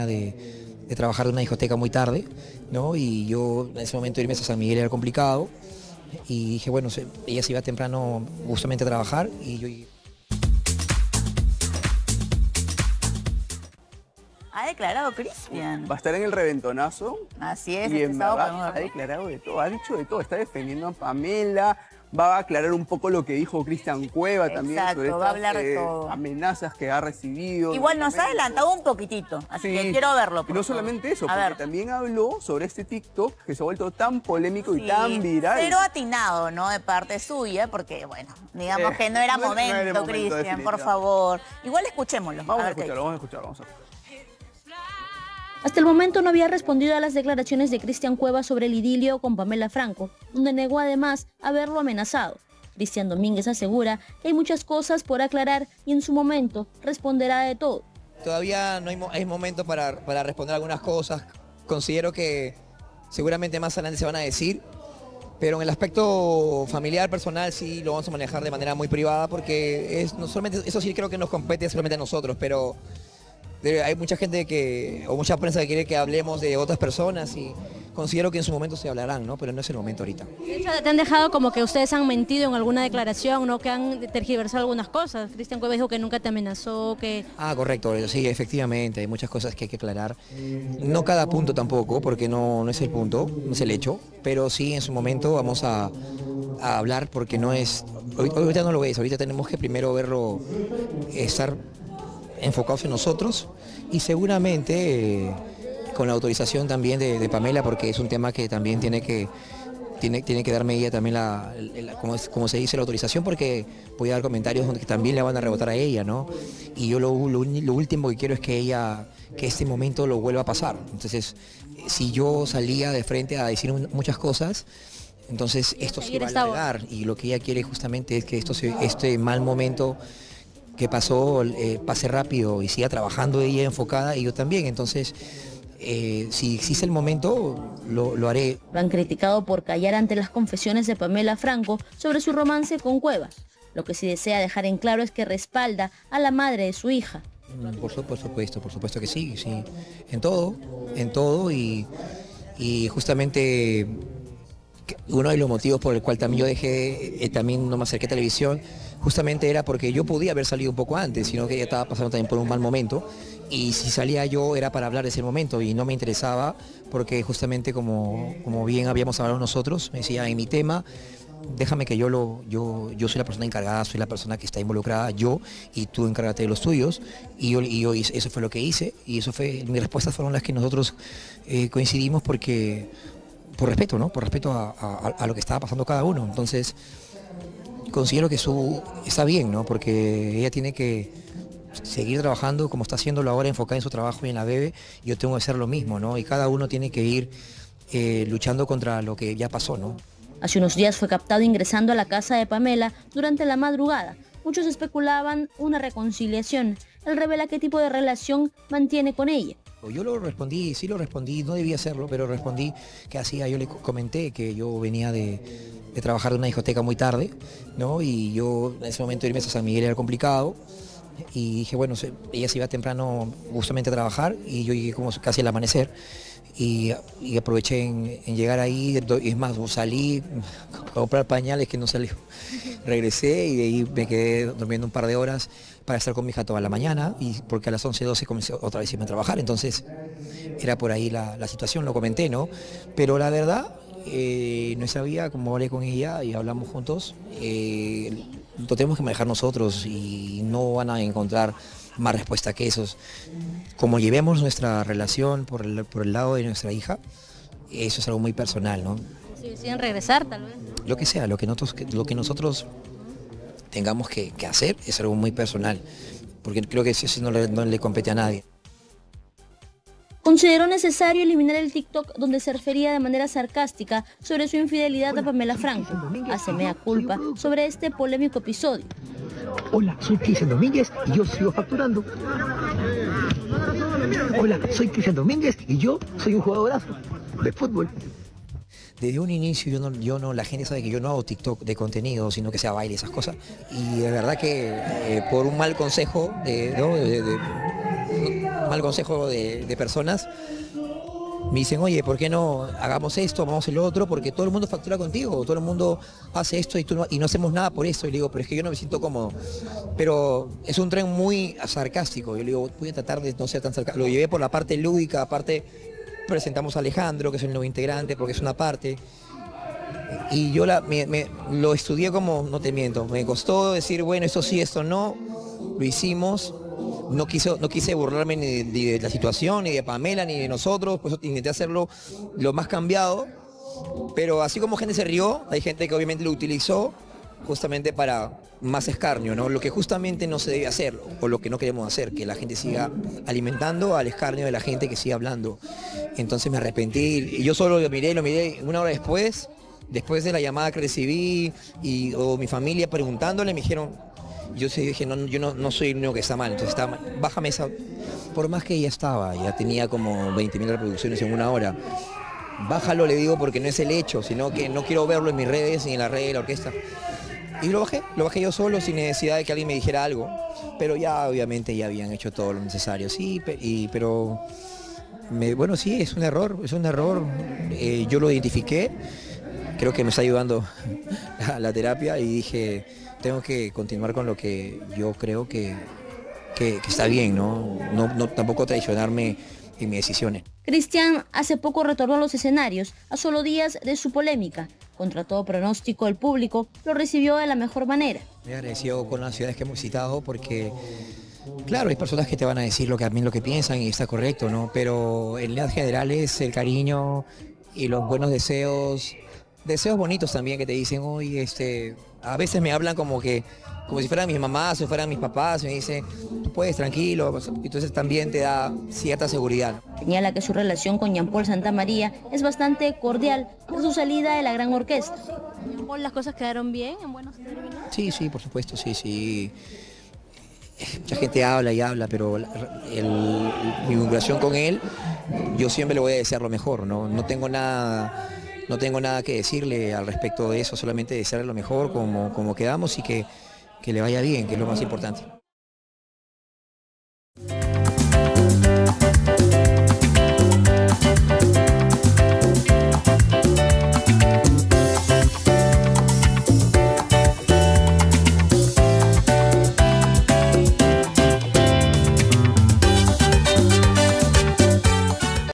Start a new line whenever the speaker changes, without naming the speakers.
de, de trabajar de una discoteca muy tarde, ¿no? Y yo en ese momento irme a San Miguel era complicado y dije, bueno, se- ella se iba temprano justamente a trabajar y yo.
Ha declarado Cristian.
Va a estar en el reventonazo.
Así es,
y
este
en verdad ha declarado de todo, ha dicho de todo, está defendiendo a Pamela, va a aclarar un poco lo que dijo Cristian Cueva también
Exacto,
sobre
va a
estas
hablar de
eh,
todo.
amenazas que ha recibido.
Igual nos ha adelantado un poquitito, así
Sí.
que quiero verlo.
Y no solamente eso,
A
porque
ver.
también habló sobre este TikTok que se ha vuelto tan polémico y tan viral.
Pero atinado, ¿no? De parte suya, porque, bueno, digamos
Eh,
que no era
no- no
momento, Cristian, por favor. Igual escuchémoslo.
Vamos a, escucharlo, vamos a escucharlo, vamos a
Hasta el momento no había respondido a las declaraciones de Cristian Cueva sobre el idilio con Pamela Franco, donde negó además haberlo amenazado. Cristian Domínguez asegura que hay muchas cosas por aclarar y en su momento responderá de todo.
Todavía no hay, mo- hay momento para, para responder algunas cosas. Considero que seguramente más adelante se van a decir, pero en el aspecto familiar, personal, sí lo vamos a manejar de manera muy privada porque es, no solamente, eso sí creo que nos compete solamente a nosotros, pero de- hay mucha gente que, o mucha prensa que quiere que hablemos de otras personas y considero que en su momento se hablarán, ¿no? Pero no es el momento ahorita.
De hecho, te han dejado como que ustedes han mentido en alguna declaración, ¿no? Que han tergiversado algunas cosas. Cristian Cueva dijo que nunca te amenazó, que...
Ah, correcto, sí, efectivamente, hay muchas cosas que hay que aclarar. No cada punto tampoco, porque no, no es el punto, no es el hecho, pero sí en su momento vamos a, a hablar porque no es, hoy- ahorita no lo ves, ahorita tenemos que primero verlo, estar enfocados en nosotros y seguramente eh, con la autorización también de, de Pamela, porque es un tema que también tiene que tiene, tiene que darme ella también la, la- como, es- como se dice, la autorización, porque voy a dar comentarios donde también le van a rebotar a ella, ¿no? Y yo lo, lo último que quiero es que ella, que este momento lo vuelva a pasar. Entonces, si yo salía de frente a decir muchas cosas, entonces esto se va a alargar y lo que ella quiere justamente es que esto se- este mal momento que pasó eh, pase rápido y siga trabajando ella enfocada y yo también. Entonces, eh, si existe el momento, lo, lo haré.
Lo han criticado por callar ante las confesiones de Pamela Franco sobre su romance con Cueva. Lo que sí desea dejar en claro es que respalda a la madre de su hija.
Mm, Por, su- por supuesto, por supuesto que sí, sí. En todo, en todo y, y justamente uno de los motivos por el cual también yo dejé, eh, también no me acerqué a televisión, justamente era porque yo podía haber salido un poco antes, sino que ella estaba pasando también por un mal momento y si salía yo era para hablar de ese momento y no me interesaba porque justamente como, como bien habíamos hablado nosotros, me decía en mi tema, déjame que yo lo, yo, yo soy la persona encargada, soy la persona que está involucrada, yo, y tú encárgate de los tuyos. Y yo, y yo eso fue lo que hice, y eso fue, mis respuestas fueron las que nosotros eh, coincidimos porque, por respeto, ¿no? Por respeto a, a- a lo que estaba pasando cada uno. Entonces, considero que eso está bien, ¿no? Porque ella tiene que seguir trabajando como está haciéndolo ahora, enfocada en su trabajo y en la bebé, yo tengo que hacer lo mismo, ¿no? Y cada uno tiene que ir eh, luchando contra lo que ya pasó, ¿no?
Hace unos días fue captado ingresando a la casa de Pamela durante la madrugada. Muchos especulaban una reconciliación. Él revela qué tipo de relación mantiene con ella.
Yo lo respondí, sí lo respondí, no debía hacerlo, pero respondí que hacía, yo le comenté que yo venía de, de trabajar de una discoteca muy tarde, ¿no? Y yo en ese momento irme a San Miguel era complicado. Y dije, bueno, ella se iba temprano justamente a trabajar y yo llegué como casi al amanecer. Y, y aproveché en, en llegar ahí, es más, salí a comprar pañales que no salió. Regresé y de ahí me quedé durmiendo un par de horas para estar con mi hija toda la mañana, y porque a las 11, 12 comencé otra vez a irme a trabajar, entonces era por ahí la, la situación, lo comenté, ¿no? Pero la verdad, eh, no sabía, como hablé con ella y hablamos juntos, eh, lo tenemos que manejar nosotros y no van a encontrar más respuesta que esos. Como llevemos nuestra relación por el, por el lado de nuestra hija, eso es algo muy personal, ¿no?
Si deciden regresar, tal vez.
Lo que sea, lo que nosotros, lo que nosotros tengamos que, que hacer es algo muy personal, porque creo que eso no le, no le compete a nadie.
Consideró necesario eliminar el TikTok donde se refería de manera sarcástica sobre su infidelidad a Pamela Franco. Hace mea culpa sobre este polémico episodio.
Hola, soy Cristian Domínguez y yo sigo facturando. Hola, soy Cristian Domínguez y yo soy un jugadorazo de fútbol.
Desde un inicio yo no, yo no, la gente sabe que yo no hago TikTok de contenido, sino que sea baile, esas cosas. Y de verdad que eh, por un mal consejo, de, ¿no? de- mal consejo de personas, me dicen, oye, ¿por qué no hagamos esto, vamos el otro? Porque todo el mundo factura contigo, todo el mundo hace esto y, tú no, y no hacemos nada por eso. Y le digo, pero es que yo no me siento cómodo. Pero es un tren muy sarcástico. Yo le digo, voy a tratar de no ser tan sarcástico. Lo llevé por la parte lúdica, aparte presentamos a Alejandro, que es el nuevo integrante, porque es una parte. Y yo la, me- lo estudié como, no te miento, me costó decir, bueno, esto sí, esto no, lo hicimos. No quise, no quise burlarme ni de, la situación, ni de Pamela, ni de nosotros, pues intenté hacerlo lo más cambiado. Pero así como gente se rió, hay gente que obviamente lo utilizó justamente para más escarnio, ¿no? Lo que justamente no se debe hacer, o lo que no queremos hacer, que la gente siga alimentando al escarnio de la gente que sigue hablando. Entonces me arrepentí, y yo solo lo miré, lo miré una hora después, después de la llamada que recibí, y, o mi familia preguntándole, me dijeron, yo sí dije, no, yo no, no soy el único que está mal, entonces está mal. bájame esa, por más que ya estaba, ya tenía como 20.000 reproducciones en una hora. Bájalo, le digo, porque no es el hecho, sino que no quiero verlo en mis redes ni en la red de la orquesta. Y lo bajé, lo bajé yo solo sin necesidad de que alguien me dijera algo. Pero ya obviamente ya habían hecho todo lo necesario, sí, pe- y, pero me- bueno, sí, es un error, es un error. Eh, yo lo identifiqué, creo que me está ayudando la, la terapia y dije, tengo que continuar con lo que yo creo que, que- que está bien, ¿no? No, no tampoco traicionarme en mis decisiones.
Cristian hace poco retornó a los escenarios, a solo días de su polémica. Contra todo pronóstico, el público lo recibió de la mejor manera.
Muy agradecido con las ciudades que hemos visitado porque, claro, hay personas que te van a decir lo que a mí lo que piensan y está correcto, ¿no? Pero en líneas generales el cariño y los buenos deseos, deseos bonitos también que te dicen, hoy este, a veces me hablan como que, como si fueran mis mamás o fueran mis papás, me dicen, tú puedes, tranquilo, entonces también te da cierta seguridad.
Señala que su relación con Jean Paul Santamaría es bastante cordial tras su salida de la gran orquesta.
Paul, ¿Las cosas quedaron bien, en buenos términos?
Sí, sí, por supuesto, sí, sí. Mucha gente habla y habla, pero el- el- mi vinculación con él, yo siempre le voy a desear lo mejor, ¿no? No tengo nada, no tengo nada que decirle al respecto de eso, solamente desearle lo mejor como, como quedamos y que, que le vaya bien, que es lo más importante.